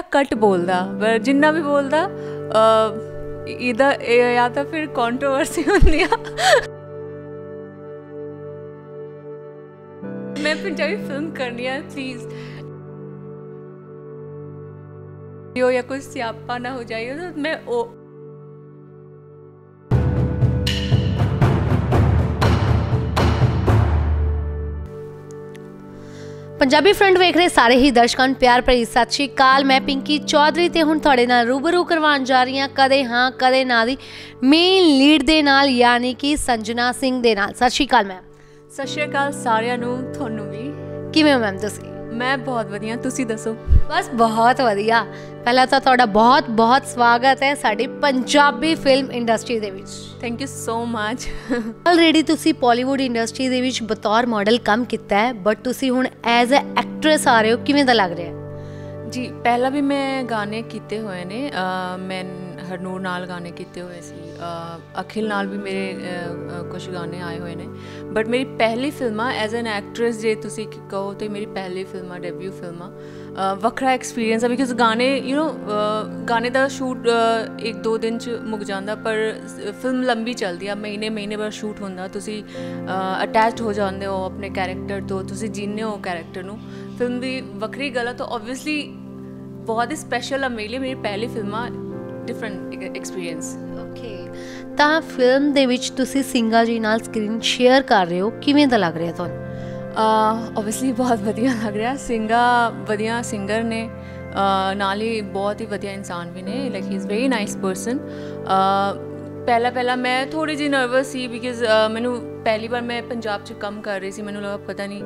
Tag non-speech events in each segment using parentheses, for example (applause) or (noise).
ਬੜਾ ਘੱਟ ਬੋਲਦਾ, ਪਰ ਜਿੰਨਾ ਵੀ ਬੋਲਦਾ ਇਹਦਾ ਜਾਂ ਤਾਂ ਫਿਰ ਕੰਟਰੋਵਰਸੀ ਹੁੰਦੀ ਆ। ਮੈਂ ਪੰਜਾਬੀ ਫਿਲਮ ਕਰਨੀ ਆ ਪਲੀਜ਼ ਯੋ ਜਾਂ ਕੋਈ ਸਿਆਪਾ ਨਾ ਹੋ ਜਾਏ ਤਾਂ ਮੈਂ ਉਹ ਪੰਜਾਬੀ ਫਰੰਟ ਵੇਖ ਰਹੇ ਸਾਰੇ ਹੀ ਦਰਸ਼ਕਾਂ ਨੂੰ ਪਿਆਰ ਭਰੀ ਸਤਿ ਸ਼੍ਰੀ ਅਕਾਲ। ਮੈਂ ਪਿੰਕੀ ਚੌਧਰੀ ਤੇ ਹੁਣ ਤੁਹਾਡੇ ਨਾਲ ਰੂਬਰੂ ਕਰਵਾਉਣ ਜਾ ਰਹੀ ਹਾਂ। ਕਦੇ ਹਾਂ ਕਦੇ ਨਾ ਦੀ ਮੇਨ ਲੀਡ ਦੇ ਨਾਲ ਯਾਨੀ ਕਿ ਸੰਜਨਾ ਸਿੰਘ ਦੇ ਨਾਲ। ਸਤਿ ਸ਼੍ਰੀ ਅਕਾਲ ਮੈਮ ਸਤਿ ਸ਼੍ਰੀ ਅਕਾਲ ਸਾਰਿਆਂ ਨੂੰ ਤੁਹਾਨੂੰ ਵੀ। ਕਿਵੇਂ ਮੈਮ ਤੁਸੀਂ? ਮੈਂ ਬਹੁਤ ਵਧੀਆ ਤੁਸੀਂ ਦੱਸੋ? ਬਸ ਬਹੁਤ ਵਧੀਆ। ਪਹਿਲਾਂ ਤਾਂ ਤੁਹਾਡਾ ਬਹੁਤ ਬਹੁਤ ਸਵਾਗਤ ਹੈ ਸਾਡੀ ਪੰਜਾਬੀ ਫਿਲਮ ਇੰਡਸਟਰੀ ਦੇ ਵਿੱਚ। Thank you so much already ਤੁਸੀਂ ਪਾਲੀਵੁੱਡ ਇੰਡਸਟਰੀ ਦੇ ਵਿੱਚ ਬਤੌਰ ਮਾਡਲ ਕੰਮ ਕੀਤਾ ਹੈ ਬਟ ਤੁਸੀਂ ਹੁਣ ਐਜ਼ ਅ ਐਕਟ੍ਰੈਸ ਆ ਰਹੇ ਹੋ ਕਿਵੇਂ ਦਾ ਲੱਗ ਰਿਹਾ? ਜੀ ਪਹਿਲਾਂ ਵੀ ਮੈਂ ਗਾਣੇ ਕੀਤੇ ਹੋਏ ਨੇ ਮੈਂ ਹਰਨੂਰ ਨਾਲ ਗਾਣੇ ਕੀਤੇ ਹੋਏ ਸੀ। ਅਖਿਲ ਨਾਲ ਵੀ ਮੇਰੇ ਕੁਝ ਗਾਣੇ ਆਏ ਹੋਏ ਨੇ। ਬਟ ਮੇਰੀ ਪਹਿਲੀ ਫਿਲਮਾਂ ਐਜ਼ ਐਨ ਐਕਟ੍ਰੈਸ ਜੇ ਤੁਸੀਂ ਕਹੋ ਤੇ ਮੇਰੀ ਪਹਿਲੀ ਫਿਲਮਾਂ ਡੈਬਿਊ ਫਿਲਮਾਂ ਵੱਖਰਾ ਐਕਸਪੀਰੀਅੰਸ ਆ ਬਿਕਾਜ਼ ਗਾਣੇ ਯੂ نو ਗਾਣੇ ਦਾ ਸ਼ੂਟ ਇੱਕ ਦੋ ਦਿਨ ਚ ਮੁੱਕ ਜਾਂਦਾ, ਪਰ ਫਿਲਮ ਲੰਬੀ ਚੱਲਦੀ ਆ, ਮਹੀਨੇ ਮਹੀਨੇ ਬਾਅਦ ਸ਼ੂਟ ਹੁੰਦਾ, ਤੁਸੀਂ ਅਟੈਚਡ ਹੋ ਜਾਂਦੇ ਹੋ ਆਪਣੇ ਕੈਰੈਕਟਰ ਤੋਂ, ਤੁਸੀਂ ਜੀਨੇ ਹੋ ਕੈਰੈਕਟਰ ਨੂੰ। ਫਿਲਮ ਦੀ ਵੱਖਰੀ ਗੱਲ ਆ, ਤਾਂ ਆਬਵੀਅਸਲੀ ਬਹੁਤ ਹੀ ਸਪੈਸ਼ਲ ਆ, ਮੇਰੇ ਲਈ ਮੇਰੀ ਪਹਿਲੀ ਫਿਲਮਾਂ ਡਿਫਰੈਂਟ ਐਕਸਪੀਰੀਅੰਸ ਓਕੇ ਤਾਂ ਫਿਲਮ ਦੇ ਵਿੱਚ ਤੁਸੀਂ ਸਿੰਗਾ ਜੀ ਨਾਲ ਸਕਰੀਨ ਸ਼ੇਅਰ ਕਰ ਰਹੇ ਹੋ ਕਿਵੇਂ ਦਾ ਲੱਗ ਰਿਹਾ ਤੁਹਾਨੂੰ? ਆਬਵੀਅਸਲੀ ਬਹੁਤ ਵਧੀਆ ਲੱਗ ਰਿਹਾ। ਸਿੰਗਾ ਵਧੀਆ ਸਿੰਗਰ ਨੇ। ਨਾਲ ਹੀ ਬਹੁਤ ਹੀ ਵਧੀਆ ਇਨਸਾਨ ਵੀ ਨੇ। Like he is very nice person ਪਹਿਲਾ ਪਹਿਲਾ ਮੈਂ ਥੋੜੀ ਜਿਹੀ ਨਰਵਸ ਸੀ ਬਿਕਾਜ਼ ਮੈਨੂੰ ਪਹਿਲੀ ਵਾਰ ਮੈਂ ਪੰਜਾਬ 'ਚ ਕੰਮ ਕਰ ਰਹੀ ਸੀ, ਮੈਨੂੰ ਲੱਗਾ ਪਤਾ ਨਹੀਂ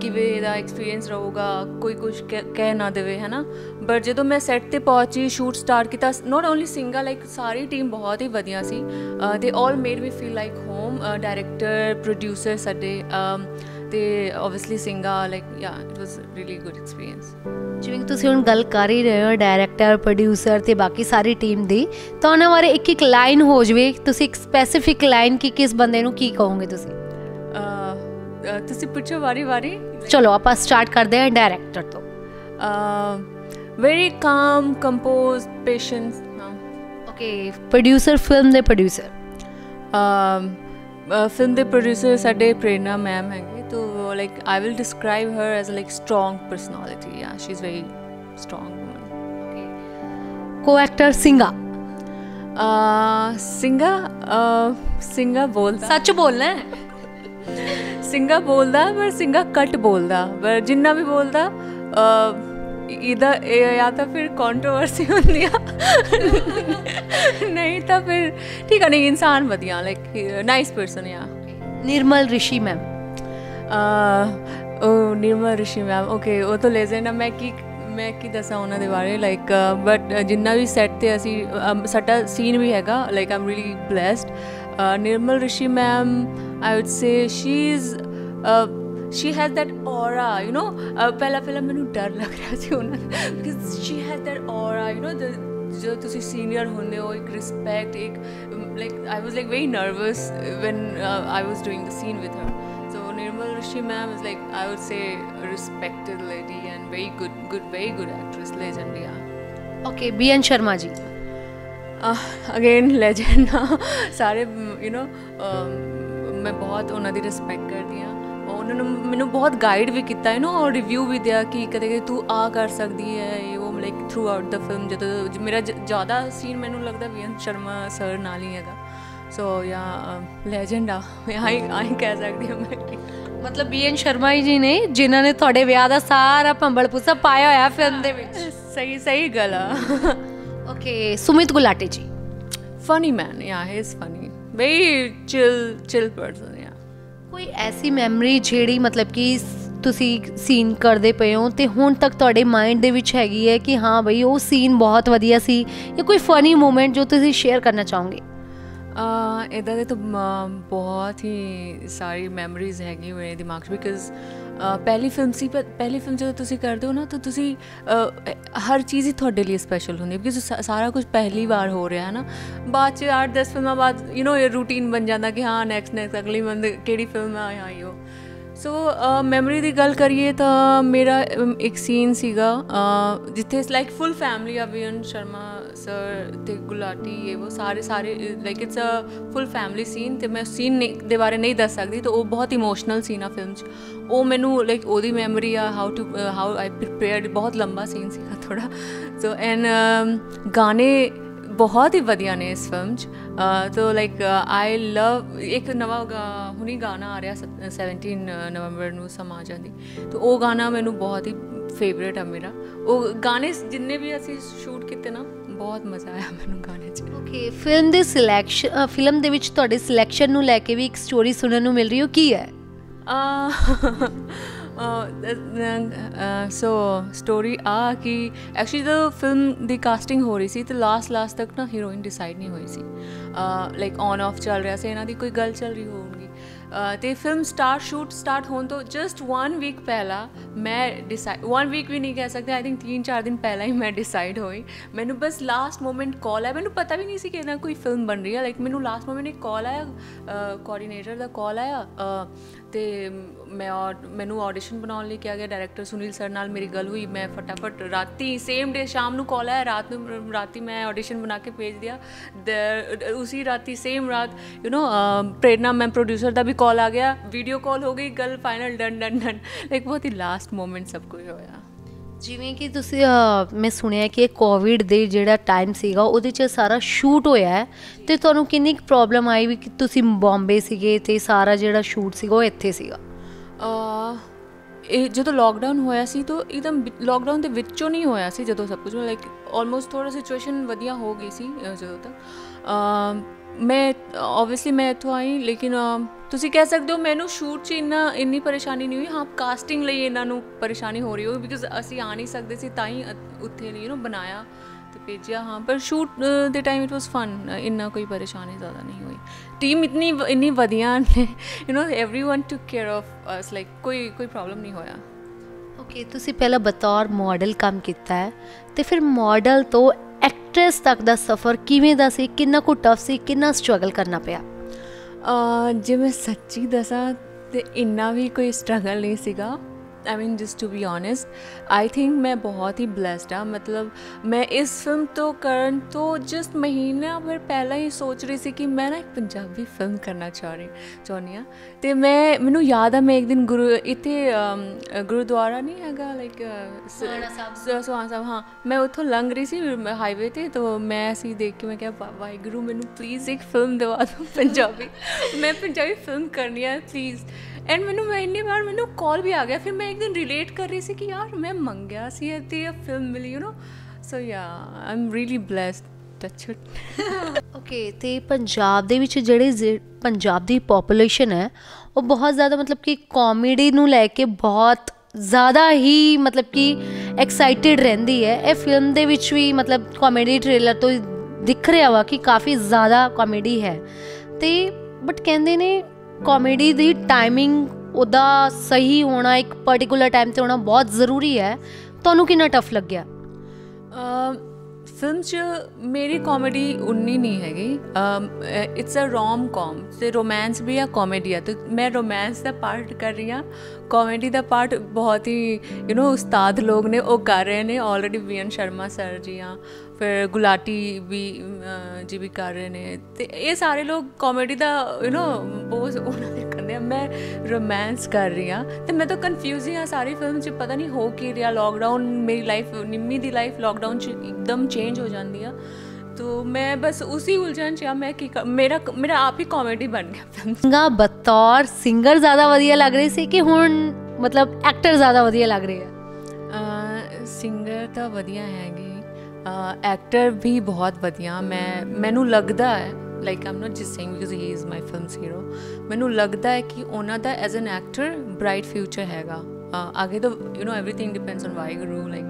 ਕਿਵੇਂ ਇਹਦਾ ਐਕਸਪੀਰੀਅੰਸ ਰਹੂਗਾ, ਕੋਈ ਕੁਝ ਕਹਿ ਨਾ ਦੇਵੇ ਹੈ ਨਾ ਬਟ ਜਦੋਂ ਮੈਂ ਸੈੱਟ ਤੇ ਪਹੁੰਚੀ ਸ਼ੂਟ ਸਟਾਰਟ ਕੀਤਾ ਨਾਟ ਓਨਲੀ ਸਿੰਗਾ ਲਾਈਕ ਸਾਰੀ ਟੀਮ ਬਹੁਤ ਹੀ ਵਧੀਆ ਸੀ। They all made me feel like home director producer ਸਾਡੇ ਤੇ obviously Singga like yeah it was really good experience ਜਿਵੇਂ ਤੁਸੀਂ ਹੁਣ ਗੱਲ ਕਰ ਹੀ ਰਹੇ ਹੋ ਡਾਇਰੈਕਟਰ ਪ੍ਰੋਡਿਊਸਰ ਤੇ ਬਾਕੀ ਸਾਰੀ ਟੀਮ ਦੀ ਤਾਂ ਉਹਨਾਂ ਬਾਰੇ ਇੱਕ ਇੱਕ ਲਾਈਨ ਹੋ ਜਵੇ ਤੁਸੀਂ ਇੱਕ ਸਪੈਸੀਫਿਕ ਲਾਈਨ ਕੀ ਕਿਸ ਬੰਦੇ ਨੂੰ ਕੀ ਕਹੋਗੇ ਤੁਸੀਂ? ਤੁਸੀਂ ਪੁੱਛੋ ਵਾਰੀ ਵਾਰੀ। ਚਲੋ ਆਪਾਂ ਸਟਾਰਟ ਕਰਦੇ ਹਾਂ ਡਾਇਰੈਕਟਰ ਤੋਂ। Very calm compose patience okay producer film ਦੇ ਪ੍ਰੋਡਿਊਸਰ ਫਿਲਮ ਦੇ ਪ੍ਰੋਡਿਊਸਰ ਸਾਡੇ ਪ੍ਰੇਰਣਾ ਮੈਮ ਹੈਗੇ। तो like I will describe her as a like strong personality. Yeah, she's very strong woman. Okay. Co-actor Singa. ਸਿੰਗਾ ਸਿੰਗਾ ਬੋਲਦਾ ਸੱਚ ਬੋਲਣਾ ਹੈ ਸਿੰਗਾ ਬੋਲਦਾ ਪਰ ਸਿੰਗਾ ਕੱਟ ਬੋਲਦਾ ਪਰ ਜਿੰਨਾ ਵੀ ਬੋਲਦਾ ਇਹਦਾ ਜਾਂ ਤਾਂ ਫਿਰ ਕੰਟਰੋਵਰਸੀ ਹੁੰਦੀ ਆ ਨਹੀਂ ਤਾਂ ਫਿਰ ਠੀਕ ਆ ਨਹੀਂ ਇਨਸਾਨ ਵਧੀਆ ਲਾਈਕ ਨਾਈਸ ਪਰਸਨ ਆ ਨਿਰਮਲ ਰਿਸ਼ੀ ਮੈਮ ਉਹ ਨਿਰਮਲ ਰਿਸ਼ੀ ਮੈਮ ਓਕੇ ਉਹ ਤਾਂ ਲੈਜੈਂਡ ਆ ਮੈਂ ਕੀ ਮੈਂ ਕੀ ਦੱਸਾਂ ਉਹਨਾਂ ਦੇ ਬਾਰੇ? ਲਾਈਕ ਬਟ ਜਿੰਨਾ ਵੀ ਸੈੱਟ ਤੇ ਅਸੀਂ ਸਾਡਾ ਸੀਨ ਵੀ ਹੈਗਾ like I'm really blessed Nirmal Rishi ma'am I would say she is she has that aura, you know? ਪਹਿਲਾ ਪਹਿਲਾ ਮੈਨੂੰ ਡਰ ਲੱਗ ਰਿਹਾ ਸੀ ਉਹਨਾਂ because she has that aura, you know? the ਜੋ ਤੁਸੀਂ ਸੀਨੀਅਰ ਹੁੰਦੇ ਹੋ, ਇੱਕ ਰਿਸਪੈਕਟ ਇੱਕ like I was like very nervous when I was doing the scene with her Nirmal Rishi ma'am is like I would say a respected lady and very good, good, very good actress, legend. Yeah. Okay, B.N. Sharma ji. Uh, again (laughs) legend. ਸਾਰੇ you know ਮੈਂ ਬਹੁਤ ਉਹਨਾਂ ਦੀ respect ਕਰਦੀ ਆ ਉਹਨਾਂ ਨੇ ਮੈਨੂੰ ਬਹੁਤ ਗਾਈਡ ਵੀ ਕੀਤਾ ਯੂ نو ਔਰ ਰਿਵਿਊ ਵੀ ਦਿਆ ਕਿ ਕਦੇ ਕਦੇ ਤੂੰ ਆ ਕਰ ਸਕਦੀ ਹੈ ਇਹ ਉਹ like throughout the film ਜਦੋਂ ਮੇਰਾ ਜ਼ਿਆਦਾ ਸੀਨ ਮੈਨੂੰ ਲੱਗਦਾ ਵੀਐਨ ਸ਼ਰਮਾ ਸਰ ਨਾਲ ਹੀ ਹੈਗਾ ਸੋ ਯਾ ਲੈਜੈਂਡ ਆ ਆਈ ਆਈ ਕਹਿ ਸਕਦੀ ਹਾਂ ਮੈਂ ਮਤਲਬ ਬੀਐਨ ਸ਼ਰਮਾ ਜੀ ਨੇ ਜਿਨ੍ਹਾਂ ਨੇ ਤੁਹਾਡੇ ਵਿਆਹ ਦਾ ਸਾਰਾ ਭੰਬਲ ਪੁੱਸਾ ਪਾਇਆ ਹੋਇਆ ਫਿਲਮ ਦੇ ਵਿੱਚ। ਸਹੀ ਸਹੀ ਗੱਲ ਆ। ਓਕੇ ਸੁਮਿਤ ਗੁਲਾਟੇ ਜੀ। Funny man yeah he is funny very chill chill person yeah ਕੋਈ ਐਸੀ ਮੈਮਰੀ ਜਿਹੜੀ ਮਤਲਬ ਕਿ ਤੁਸੀਂ ਸੀਨ ਕਰਦੇ ਪਏ ਹੋ ਤੇ ਹੁਣ ਤੱਕ ਤੁਹਾਡੇ ਮਾਈਂਡ ਦੇ ਵਿੱਚ ਹੈਗੀ ਹੈ ਕਿ ਹਾਂ ਬਈ ਉਹ ਸੀਨ ਬਹੁਤ ਵਧੀਆ ਸੀ ਜਾਂ ਕੋਈ ਫਨੀ ਮੂਮੈਂਟ ਜੋ ਤੁਸੀਂ ਸ਼ੇਅਰ ਕਰਨਾ ਚਾਹੋਗੇ? ਇਦਾਂ ਦੇ ਤਾਂ ਬਹੁਤ ਹੀ ਸਾਰੀ ਮੈਮਰੀਜ਼ ਹੈਗੀ ਮੇਰੇ ਦਿਮਾਗ 'ਚ ਬਿਕਾਜ਼ ਪਹਿਲੀ ਫਿਲਮ ਸੀ ਪਹਿਲੀ ਫਿਲਮ ਜਦੋਂ ਤੁਸੀਂ ਕਰਦੇ ਹੋ ਨਾ, ਤਾਂ ਤੁਸੀਂ ਹਰ ਚੀਜ਼ ਹੀ ਤੁਹਾਡੇ ਲਈ ਸਪੈਸ਼ਲ ਹੁੰਦੀ ਹੈ ਬਿਕਾਜ਼ ਸਾਰਾ ਕੁਝ ਪਹਿਲੀ ਵਾਰ ਹੋ ਰਿਹਾ ਹੈ ਨਾ। ਬਾਅਦ ਚ 8-10 ਫਿਲਮਾਂ ਬਾਅਦ ਯੂ نو ਇਹ ਰੂਟੀਨ ਬਣ ਜਾਂਦਾ ਕਿ ਹਾਂ ਨੈਕਸਟ ਨੈਕਸਟ ਅਗਲੀ ਮੰਦ ਕਿਹੜੀ ਫਿਲਮ ਆ ਆਈ ਹੋ ਸੋ ਮੈਮਰੀ uh, ਦੀ ਗੱਲ ਕਰੀਏ ਤਾਂ ਮੇਰਾ ਇੱਕ ਸੀਨ ਸੀਗਾ ਅ, ਜਿੱਥੇ like full family Avian Sharma sir ਤੇ ਗੁਲਾਟੀ ਇਹ ਉਹ ਸਾਰੇ ਸਾਰੇ like it's a full family scene ਤੇ ਮੈਂ ਸੀਨ ਦੇ ਬਾਰੇ ਨਹੀਂ ਦੱਸ ਸਕਦੀ ਤਾਂ ਉਹ ਬਹੁਤ ਇਮੋਸ਼ਨਲ ਸੀਨ ਆ ਫਿਲਮ 'ਚ। ਉਹ ਮੈਨੂੰ ਲਾਈਕ ਉਹਦੀ ਮੈਮਰੀ ਆ how to how I prepared ਬਹੁਤ ਲੰਬਾ ਸੀਨ ਸੀਗਾ ਥੋੜਾ ਸੋ ਐਂਡ ਗਾਣੇ ਬਹੁਤ ਹੀ ਵਧੀਆ ਨੇ ਇਸ ਫਿਲਮ 'ਚ। ਤੋ ਲਾਈਕ ਆਈ ਲਵ ਇੱਕ ਨਵਾਂ ਹੁਣੀ ਗਾਣਾ ਆ ਰਿਹਾ ਸਤ- 17 ਨਵੰਬਰ ਨੂੰ ਸਮਾ ਜਾਂਦੀ ਤੋ ਉਹ ਗਾਣਾ ਮੈਨੂੰ ਬਹੁਤ ਹੀ ਫੇਵਰੇਟ ਆ ਮੇਰਾ। ਉਹ ਗਾਣੇ ਜਿੰਨੇ ਵੀ ਅਸੀਂ ਸ਼ੂਟ ਕੀਤੇ ਨਾ ਬਹੁਤ ਮਜ਼ਾ ਆਇਆ ਮੈਨੂੰ ਗਾਣੇ 'ਚ। ਓਕੇ ਫਿਲਮ ਦੇ ਸਿਲੈਕਸ਼ਨ ਫਿਲਮ ਦੇ ਵਿੱਚ ਤੁਹਾਡੇ ਸਿਲੈਕਸ਼ਨ ਨੂੰ ਲੈ ਕੇ ਵੀ ਇੱਕ ਸਟੋਰੀ ਸੁਣਨ ਨੂੰ ਮਿਲ ਰਹੀ ਹੋ ਕੀ ਹੈ? ਸੋ ਸਟੋਰੀ ਆ ਕਿ ਐਕਚੁਅਲੀ ਜਦੋਂ ਫਿਲਮ ਦੀ ਕਾਸਟਿੰਗ ਹੋ ਰਹੀ ਸੀ ਤੇ ਲਾਸਟ ਲਾਸਟ ਤੱਕ ਨਾ ਹੀਰੋਇਨ ਡਿਸਾਈਡ ਨਹੀਂ ਹੋਈ ਸੀ। ਲਾਈਕ ਔਨ ਆਫ ਚੱਲ ਰਿਹਾ ਸੀ ਇਹਨਾਂ ਦੀ ਕੋਈ ਗੱਲ ਚੱਲ ਰਹੀ ਹੋਊਗੀ। ਅਹ ਤੇ ਫਿਲਮ ਸਟਾਰ ਸ਼ੂਟ ਸਟਾਰਟ ਹੋਣ ਤੋਂ ਜਸਟ 1 ਵੀਕ ਪਹਿਲਾਂ ਮੈਂ ਡਿਸਾਈਡ 1 ਵੀਕ ਵੀ ਨਹੀਂ ਕਹਿ ਸਕਦੇ ਆਈ ਥਿੰਕ 3-4 ਦਿਨ ਪਹਿਲਾਂ ਹੀ ਮੈਂ ਡਿਸਾਈਡ ਹੋਈ। ਮੈਨੂੰ ਬਸ ਲਾਸਟ ਮੋਮੈਂਟ ਕਾਲ ਆਇਆ ਮੈਨੂੰ ਪਤਾ ਵੀ ਨਹੀਂ ਸੀ ਕਿ ਇਹਨਾਂ ਕੋਈ ਫਿਲਮ ਬਣ ਰਹੀ ਹੈ ਲਾਈਕ ਮੈਨੂੰ ਲਾਸਟ ਮੋਮੈਂਟ ਇੱਕ ਕਾਲ ਆਇਆ ਕੋਆਰਡੀਨੇਟਰ ਦਾ ਕਾਲ ਆਇਆ ਅਹ, ਤੇ ਮੈਂ ਔਰ ਮੈਨੂੰ ਆਡੀਸ਼ਨ ਬਣਾਉਣ ਲਈ ਕਿਹਾ ਗਿਆ ਡਾਇਰੈਕਟਰ ਸੁਨੀਲ ਸਰ ਨਾਲ ਮੇਰੀ ਗੱਲ ਹੋਈ, ਮੈਂ ਫਟਾਫਟ ਰਾਤੀ ਸੇਮ ਡੇ ਸ਼ਾਮ ਨੂੰ ਕਾਲ ਆਇਆ, ਰਾਤ ਨੂੰ ਰਾਤੀ ਮੈਂ ਆਡੀਸ਼ਨ ਬਣਾ ਕੇ ਭੇਜ ਦਿਆ। ਉसी ਰਾਤੀ ਸੇਮ ਰਾਤ you know Prerna ma'am producer ਦਾ ਵੀ ਕਾਲ ਆ ਗਿਆ ਵੀਡੀਓ ਕਾਲ ਹੋ ਗਈ ਗੱਲ final done done done like ਬਹੁਤ ਹੀ ਲਾਸਟ ਮੋਮੈਂਟ ਸਭ ਕੁਝ ਹੋਇਆ। ਜਿਵੇਂ ਕਿ ਤੁਸੀਂ ਮੈਂ ਸੁਣਿਆ ਕਿ ਕੋਵਿਡ ਦੇ ਜਿਹੜਾ ਟਾਈਮ ਸੀਗਾ, ਉਹਦੇ 'ਚ ਸਾਰਾ ਸ਼ੂਟ ਹੋਇਆ ਹੈ। ਤੇ ਤੁਹਾਨੂੰ ਕਿੰਨੀ ਪ੍ਰੋਬਲਮ ਆਈ ਵੀ ਕਿ ਤੁਸੀਂ ਬੰਬੇ ਸੀਗੇ, ਤੇ ਸਾਰਾ ਜਿਹੜਾ ਸ਼ੂਟ ਸੀਗਾ, ਉਹ ਇੱਥੇ ਸੀਗਾ? ਇਹ ਜਦੋਂ ਲੋਕਡਾਊਨ ਹੋਇਆ ਸੀ ਤਾਂ ਇੱਕਦਮ ਲੋਕਡਾਊਨ ਦੇ ਵਿੱਚੋਂ ਨਹੀਂ ਹੋਇਆ ਸੀ ਜਦੋਂ ਸਭ ਕੁਝ ਲਾਈਕ ਆਲਮੋਸਟ ਥੋੜਾ ਸਿਚੁਏਸ਼ਨ ਵਧੀਆ ਹੋ ਗਈ ਸੀ ਜਦੋਂ ਤੱਕ ਮੈਂ ਆਬਵੀਅਸਲੀ ਮੈਂ ਇੱਥੋਂ ਆਈ, ਲੇਕਿਨ ਤੁਸੀਂ ਕਹਿ ਸਕਦੇ ਹੋ ਮੈਨੂੰ ਸ਼ੂਟ 'ਚ ਇੰਨਾ, ਇੰਨੀ ਪਰੇਸ਼ਾਨੀ ਨਹੀਂ ਹੋਈ। ਹਾਂ ਕਾਸਟਿੰਗ ਲਈ ਇਹਨਾਂ ਨੂੰ ਪਰੇਸ਼ਾਨੀ ਹੋ ਰਹੀ ਹੋਈ ਬਿਕਾਜ਼ ਅਸੀਂ ਆ ਨਹੀਂ ਸਕਦੇ ਸੀ, ਤਾਂ ਹੀ ਉੱਥੇ ਯੂ نو ਬਣਾਇਆ। ਤੇ ਭੇਜਿਆ ਹਾਂ ਪਰ ਸ਼ੂਟ ਦੇ ਟਾਈਮ ਇਟ ਵਾਸ ਫਨ ਇੰਨਾ ਕੋਈ ਪਰੇਸ਼ਾਨੀ ਜ਼ਿਆਦਾ ਨਹੀਂ ਹੋਈ ਟੀਮ ਇਤਨੀ ਵ- ਇੰਨੀ ਵਧੀਆ ਨੇ you know everyone took care of us like ਕੋਈ ਕੋਈ ਪ੍ਰੋਬਲਮ ਨਹੀਂ ਹੋਇਆ ਓਕੇ ਤੁਸੀਂ ਪਹਿਲਾਂ ਬਤੌਰ ਮਾਡਲ ਕੰਮ ਕੀਤਾ ਹੈ ਤੇ ਫਿਰ ਮਾਡਲ ਤੋਂ ਐਕਟ੍ਰੈਸ ਤੱਕ ਦਾ ਸਫ਼ਰ ਕਿਵੇਂ ਦਾ ਸੀ ਕਿੰਨਾ ਕੁ ਟਫ ਸੀ ਕਿੰਨਾ ਸਟਰਗਲ ਕਰਨਾ ਪਿਆ ਅਹ ਜੇ ਮੈਂ ਸੱਚੀ ਦੱਸਾਂ ਤੇ ਇੰਨਾ ਵੀ ਕੋਈ ਸਟਰਗਲ ਨਹੀਂ ਸੀਗਾ I mean just to be honest I think ਮੈਂ ਬਹੁਤ ਹੀ ਬlesed ਆ ਮਤਲਬ ਮੈਂ ਇਸ ਫਿਲਮ ਤੋਂ ਕਰਨ ਤੋਂ ਜਸਟ ਮਹੀਨਾ ਭਰ ਪਹਿਲਾਂ ਹੀ ਸੋਚ ਰਹੀ ਸੀ ਕਿ ਮੈਂ ਨਾ ਇੱਕ ਪੰਜਾਬੀ ਫਿਲਮ ਕਰਨਾ ਚਾਹ ਰਹੀ ਚਾਹੁੰਦੀ ਹਾਂ ਤੇ ਮੈਂ ਮੈਨੂੰ ਯਾਦ ਆ ਮੈਂ ਇੱਕ ਦਿਨ ਗੁਰੂ ਇੱਥੇ ਗੁਰਦੁਆਰਾ ਨਹੀਂ ਹੈਗਾ ਲਾਈਕ ਸੋਹਾਣਾ ਸਾਹਿਬ। ਹਾਂ ਮੈਂ ਉੱਥੋਂ ਲੰਘ ਰਹੀ ਸੀ ਹਾਈਵੇ ਤੇ ਤਾਂ ਮੈਂ ਅਸੀਂ ਦੇਖ ਕੇ ਮੈਂ ਕਿਹਾ "ਵਾ- ਵਾਹਿਗੁਰੂ ਮੈਨੂੰ ਪਲੀਜ਼ ਇੱਕ ਫਿਲਮ ਦਿਵਾ ਦਿਓ ਪੰਜਾਬੀ ਮੈਂ ਪੰਜਾਬੀ ਫਿਲਮ ਕਰਨੀ ਹੈ ਪਲੀਜ਼ ਐਂਡ ਮੈਨੂੰ, ਮੈਂ ਇੰਨੀ ਵਾਰ ਮੈਨੂੰ ਕਾਲ ਵੀ ਆ ਗਿਆ, ਫਿਰ ਮੈਂ ਇੱਕ ਦਿਨ ਰਿਲੇਟ ਕਰ ਰਹੀ ਸੀ ਕਿ ਯਾਰ ਮੈਂ ਮੰਗਿਆ ਸੀ ਤੇ ਇਹ ਫਿਲਮ ਮਿਲੀ you know so yeah I am really blessed touch okay ਤੇ ਪੰਜਾਬ ਦੇ ਵਿੱਚ ਜਿਹੜੇ ਪੰਜਾਬ ਦੀ ਪੋਪੂਲੇਸ਼ਨ ਹੈ, ਉਹ ਬਹੁਤ ਜ਼ਿਆਦਾ ਮਤਲਬ ਕਿ ਕਾਮੇਡੀ ਨੂੰ ਲੈ ਕੇ ਬਹੁਤ ਜ਼ਿਆਦਾ ਹੀ ਮਤਲਬ ਕਿ ਐਕਸਾਈਟਿਡ ਰਹਿੰਦੀ ਹੈ। ਇਹ ਫਿਲਮ ਦੇ ਵਿੱਚ ਵੀ ਮਤਲਬ ਕਾਮੇਡੀ ਟ੍ਰੇਲਰ ਤੋਂ ਦਿਖ ਰਿਹਾ ਵਾ ਕਿ ਕਾਫੀ ਜ਼ਿਆਦਾ ਕਾਮੇਡੀ ਹੈ। ਤੇ ਬਟ ਕਹਿੰਦੇ ਨੇ ਕਾਮੇਡੀ ਦੀ ਟਾਈਮਿੰਗ ਉਹਦਾ ਸਹੀ ਹੋਣਾ ਇੱਕ ਪਾਰਟਿਕੂਲਰ ਟਾਈਮ ਤੇ ਹੋਣਾ ਬਹੁਤ ਜ਼ਰੂਰੀ ਹੈ। ਤੁਹਾਨੂੰ ਕਿੰਨਾ ਟਫ ਲੱਗਿਆ? ਫਿਲਮ 'ਚ ਮੇਰੀ ਕਾਮੇਡੀ ਉਨੀ ਨਹੀਂ ਹੈਗੀ। ਇਟਸ ਅ ਰੋਮ ਕਾਮ ਤੇ ਰੋਮਾਂਸ ਵੀ ਆ ਕਾਮੇਡੀ ਆ। ਤੇ ਮੈਂ ਰੋਮਾਂਸ ਦਾ ਪਾਰਟ ਕਰ ਰਹੀ ਹਾਂ। ਕਾਮੇਡੀ ਦਾ ਪਾਰਟ ਬਹੁਤ ਹੀ ਯੂ نو ਉਸਤਾਦ ਲੋਕ ਨੇ, ਉਹ ਕਰ ਰਹੇ ਨੇ। ਆਲਰੇਡੀ ਵੀਐਨ ਸ਼ਰਮਾ ਸਰ ਜੀ ਆ। ਫਿਰ ਗੁਲਾਟੀ ਵੀ ਜੀ ਵੀ ਕਰ ਰਹੇ ਨੇ। ਤੇ ਇਹ ਸਾਰੇ ਲੋਕ ਕਾਮੇਡੀ ਦਾ ਯੂ نو ਬਹੁਤ ਉਹਨਾਂ ਦੇ ਕਰਦੇ ਆ। ਮੈਂ ਰੋਮਾਂਸ ਕਰ ਰਹੀ ਹਾਂ। ਤੇ ਮੈਂ ਤਾਂ ਕਨਫਿਊਜ਼ ਹੀ ਆ ਸਾਰੀ ਫਿਲਮ 'ਚ। ਪਤਾ ਨਹੀਂ ਹੋ ਕੀ ਰਿਹਾ। ਲੋਕਡਾਊਨ ਮੇਰੀ ਲਾਈਫ ਨਿੰਮੀ ਦੀ ਲਾਈਫ ਲੋਕਡਾਊਨ 'ਚ ਇੱਕਦਮ ਚੇਂਜ ਹੋ ਜਾਂਦੀ ਆ। ਤੋ ਮੈਂ ਬਸ ਉਸੇ ਉਲਝਣ 'ਚ ਆ। ਮੈਂ ਕੀ ਮੇਰਾ ਮੇਰਾ ਆਪ ਹੀ ਕਾਮੇਡੀ ਬਣ ਗਿਆ ਫਿਲਮ ਸਿੰਗਾ ਬਤੌਰ ਸਿੰਗਰ ਜ਼ਿਆਦਾ ਵਧੀਆ ਲੱਗ ਰਹੀ ਸੀ ਕਿ ਹੁਣ ਮਤਲਬ ਐਕਟਰ ਜ਼ਿਆਦਾ ਵਧੀਆ ਲੱਗ ਰਹੀ ਹੈ? ਸਿੰਗਰ ਤਾਂ ਵਧੀਆ ਹੈਗੇ। ਐਕਟਰ ਵੀ ਬਹੁਤ ਵਧੀਆ ਮੈਂ ਮੈਨੂੰ ਲੱਗਦਾ ਹੈ like I'm not just saying because he is my films hero ਮੈਨੂੰ ਲੱਗਦਾ ਹੈ ਕਿ ਉਹਨਾਂ ਦਾ as an actor bright future ਹੈਗਾ ਅਹ, ਅੱਗੇ ਤਾਂ you know everything depends on Waheguru like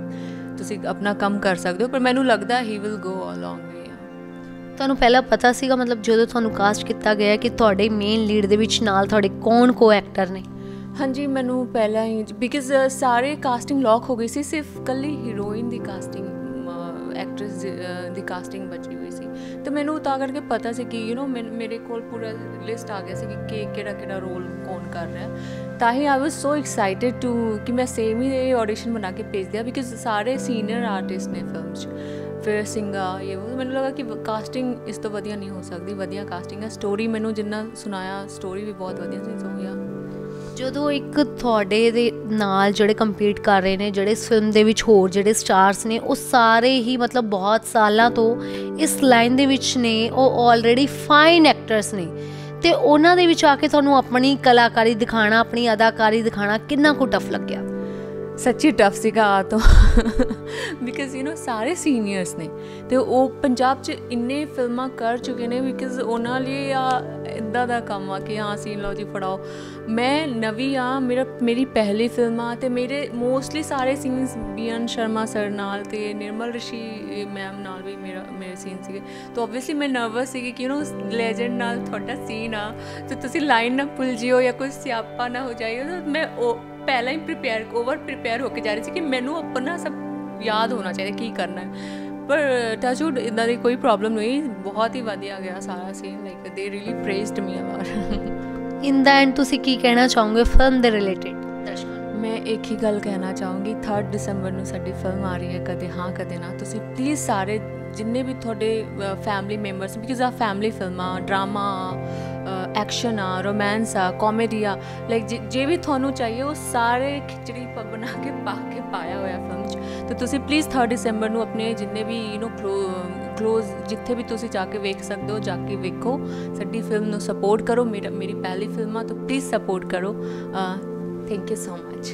ਤੁਸੀਂ ਆਪਣਾ ਕੰਮ ਕਰ ਸਕਦੇ ਹੋ ਪਰ ਮੈਨੂੰ ਲੱਗਦਾ ਹੀ ਵਿਲ ਗੋ ਅ ਲੌਂਗ ਵੇ ਤੁਹਾਨੂੰ ਪਹਿਲਾਂ ਪਤਾ ਸੀਗਾ ਮਤਲਬ ਜਦੋਂ ਤੁਹਾਨੂੰ ਕਾਸਟ ਕੀਤਾ ਗਿਆ ਕਿ ਤੁਹਾਡੇ ਮੇਨ ਲੀਡ ਦੇ ਵਿੱਚ ਨਾਲ ਤੁਹਾਡੇ ਕੌਣ ਕੋ ਐਕਟਰ ਨੇ ਹਾਂਜੀ ਮੈਨੂੰ ਪਹਿਲਾਂ ਹੀ ਬਿਕਾਜ਼ ਸਾਰੇ ਕਾਸਟਿੰਗ ਲੌਕ ਹੋ ਗਈ ਸੀ ਸਿਰਫ ਕੱਲੀ ਹੀਰੋਇਨ ਦੀ ਕਾਸਟਿੰਗ ਐਕਟਰ ਐਕਟਰਸ ਦੀ ਕਾਸਟਿੰਗ ਬਚੀ ਹੋਈ ਸੀ। ਤੇ ਮੈਨੂੰ ਤਾਂ ਕਰਕੇ ਪਤਾ ਸੀ ਕਿ ਯੂ نو ਮੇਰੇ ਕੋਲ ਪੂਰਾ ਲਿਸਟ ਆ ਗਿਆ ਸੀ ਕਿ ਕਿਹੜਾ ਕਿਹੜਾ ਰੋਲ ਕੌਣ ਕਰ ਰਿਹਾ ਤਾਂ ਹੀ ਆਈ ਵਾਸ ਸੋ ਐਕਸਾਈਟਿਡ ਟੂ ਕਿ ਮੈਂ ਸੇਮ ਹੀ ਇਹ ਆਡੀਸ਼ਨ ਬਣਾ ਕੇ ਭੇਜ ਦਿਆ ਬਿਕਾਜ਼ ਸਾਰੇ ਸੀਨੀਅਰ ਆਰਟਿਸਟ ਨੇ ਫਿਲਮ 'ਚ। ਫਿਰ ਸਿੰਗਾ ਇਹ ਮੈਨੂੰ ਲੱਗਾ ਕਿ ਕਾਸਟਿੰਗ ਇਸ ਤੋਂ ਵਧੀਆ ਨਹੀਂ ਹੋ ਸਕਦੀ, ਵਧੀਆ ਕਾਸਟਿੰਗ ਹੈ। ਸਟੋਰੀ ਮੈਨੂੰ ਜਿੰਨਾ ਸੁਣਾਇਆ ਸਟੋਰੀ ਵੀ ਬਹੁਤ ਵਧੀਆ ਸੀ ਸੋ ਯਾ ਜਦੋਂ ਇੱਕ ਤੁਹਾਡੇ ਦੇ ਨਾਲ ਜਿਹੜੇ ਕੰਪੀਟ ਕਰ ਰਹੇ ਨੇ, ਜਿਹੜੇ ਇਸ ਫਿਲਮ ਦੇ ਵਿੱਚ ਹੋਰ ਜਿਹੜੇ ਸਟਾਰਸ ਨੇ, ਉਹ ਸਾਰੇ ਹੀ ਮਤਲਬ ਬਹੁਤ ਸਾਲਾਂ ਤੋਂ ਇਸ ਲਾਈਨ ਦੇ ਵਿੱਚ ਨੇ, ਉਹ ਆਲਰੇਡੀ ਫਾਈਨ ਐਕਟਰਸ ਨੇ। ਤੇ ਉਹਨਾਂ ਦੇ ਵਿੱਚ ਆ ਕੇ ਤੁਹਾਨੂੰ ਆਪਣੀ ਕਲਾਕਾਰੀ ਦਿਖਾਣਾ ਆਪਣੀ ਅਦਾਕਾਰੀ ਦਿਖਾਣਾ ਕਿੰਨਾ ਕੁ ਟਫ ਲੱਗਿਆ? ਸੱਚੀ ਟਫ ਸੀਗਾ ਆ ਤੋਂ ਬਿਕਾਜ਼ ਯੂ نو ਸਾਰੇ ਸੀਨੀਅਰਸ ਨੇ ਤੇ ਉਹ ਪੰਜਾਬ 'ਚ ਇੰਨੇ ਫਿਲਮਾਂ ਕਰ ਚੁੱਕੇ ਨੇ ਬਿਕਾਜ਼ ਉਹਨਾਂ ਲਈ ਆ ਇਦਾਂ ਦਾ ਕੰਮ ਆ ਕਿ ਹਾਂ ਸੀਨ ਲਓ ਜੀ ਫੜਾਓ ਮੈਂ ਨਵੀਂ ਆ ਮੇਰਾ ਮੇਰੀ ਪਹਿਲੀ ਫਿਲਮ ਆ ਤੇ ਮੇਰੇ ਮੋਸਟਲੀ ਸਾਰੇ ਸੀਨਸ ਬੀਐਨ ਸ਼ਰਮਾ ਸਰ ਨਾਲ ਤੇ ਨਿਰਮਲ ਰਿਸ਼ੀ ਮੈਮ ਨਾਲ ਵੀ ਮੇਰਾ ਮੇਰੇ ਸੀਨ ਸੀਗੇ ਤਾਂ ਆਬਵੀਅਸਲੀ ਮੈਂ ਨਰਵਸ ਸੀਗੀ ਕਿ ਯੂ نو ਲੈਜੈਂਡ ਨਾਲ ਤੁਹਾਡਾ ਸੀਨ ਆ ਤੇ ਤੁਸੀਂ ਲਾਈਨ ਨਾ ਭੁੱਲ ਜਿਓ ਜਾਂ ਕੋਈ ਸਿਆਪਾ ਨਾ ਹੋ ਜਾਏ ਮੈਂ ਉਹ ਪਹਿਲਾਂ ਹੀ ਪ੍ਰਿਪੇਅਰ ਓਵਰ ਪ੍ਰਿਪੇਅਰ ਹੋ ਕੇ ਜਾ ਰਹੀ ਸੀ ਕਿ ਮੈਨੂੰ ਆਪਣਾ ਸਭ ਯਾਦ ਹੋਣਾ ਚਾਹੀਦਾ ਕੀ ਕਰਨਾ ਹੈ। ਪਰ ਟਚੂਡ ਇਦਾਂ ਦੀ ਕੋਈ ਪ੍ਰੋਬਲਮ ਨਹੀਂ ਬਹੁਤ ਹੀ ਵਧੀਆ ਗਿਆ ਸਾਰਾ scene like they really praised me about in the end ਤੁਸੀਂ ਕੀ ਕਹਿਣਾ ਚਾਹੋਗੇ ਫਿਲਮ ਦੇ ਰਿਲੇਟਡ ਦਰਸ਼ਕਾਂ ਮੈਂ ਇੱਕ ਹੀ ਗੱਲ ਕਹਿਣਾ ਚਾਹੂੰਗੀ 3 ਦਸੰਬਰ ਨੂੰ ਸਾਡੀ ਫਿਲਮ ਆ ਰਹੀ ਹੈ ਕਦੇ ਹਾਂ ਕਦੇ ਨਾ। ਤੁਸੀਂ ਪਲੀਜ਼ ਸਾਰੇ ਜਿੰਨੇ ਵੀ ਤੁਹਾਡੇ ਫੈਮਿਲੀ ਮੈਂਬਰਸ ਬਿਕਾਜ਼ ਆ ਫੈਮਿਲੀ ਫਿਲਮਾਂ ਡਰਾਮਾ ਐਕਸ਼ਨ ਆ ਰੋਮਾਂਸ ਆ ਕਾਮੇਡੀ ਆ ਲਾਈਕ ਜੇ ਵੀ ਤੁਹਾਨੂੰ ਚਾਹੀਏ ਉਹ ਸਾਰੇ ਖਿਚੜੀ ਬਣਾ ਕੇ ਪਾ ਕੇ ਪਾਇਆ ਹੋਇਆ ਫਿਲਮ 'ਚ। ਤਾਂ ਤੁਸੀਂ ਪਲੀਜ਼ 3 ਦਸੰਬਰ ਨੂੰ ਆਪਣੇ ਜਿੰਨੇ ਵੀ ਯੂ نو ਕਲੋਜ਼ ਜਿੱਥੇ ਵੀ ਤੁਸੀਂ ਜਾ ਕੇ ਵੇਖ ਸਕਦੇ ਹੋ, ਜਾ ਕੇ ਵੇਖੋ। ਸਾਡੀ ਫਿਲਮ ਨੂੰ ਸਪੋਰਟ ਕਰੋ। ਮੇਰਾ, ਮੇਰੀ ਪਹਿਲੀ ਫਿਲਮ ਆ, ਤਾਂ ਪਲੀਜ਼ ਸਪੋਰਟ ਕਰੋ। Thank you so much